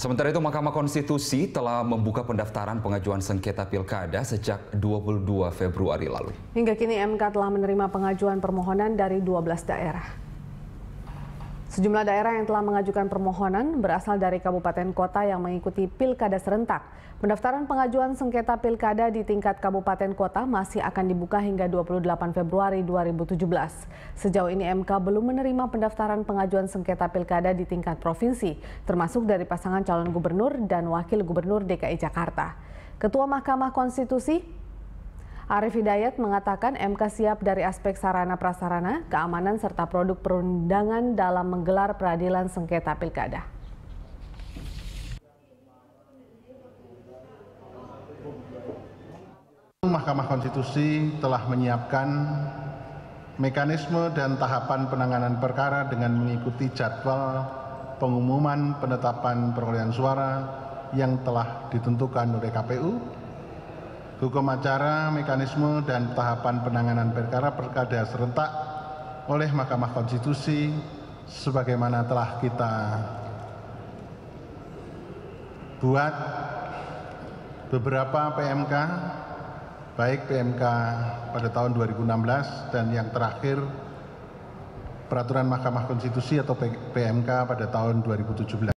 Sementara itu Mahkamah Konstitusi telah membuka pendaftaran pengajuan sengketa pilkada sejak 22 Februari lalu. Hingga kini MK telah menerima pengajuan permohonan dari 12 daerah. Sejumlah daerah yang telah mengajukan permohonan berasal dari kabupaten kota yang mengikuti pilkada serentak. Pendaftaran pengajuan sengketa pilkada di tingkat kabupaten kota masih akan dibuka hingga 28 Februari 2017. Sejauh ini MK belum menerima pendaftaran pengajuan sengketa pilkada di tingkat provinsi, termasuk dari pasangan calon gubernur dan wakil gubernur DKI Jakarta. Ketua Mahkamah Konstitusi Arif Hidayat mengatakan MK siap dari aspek sarana prasarana, keamanan serta produk perundangan dalam menggelar peradilan sengketa pilkada. Mahkamah Konstitusi telah menyiapkan mekanisme dan tahapan penanganan perkara dengan mengikuti jadwal pengumuman penetapan perolehan suara yang telah ditentukan oleh KPU hukum acara, mekanisme, dan tahapan penanganan perkara perkada serentak oleh Mahkamah Konstitusi sebagaimana telah kita buat beberapa PMK baik PMK pada tahun 2016 dan yang terakhir peraturan Mahkamah Konstitusi atau PMK pada tahun 2017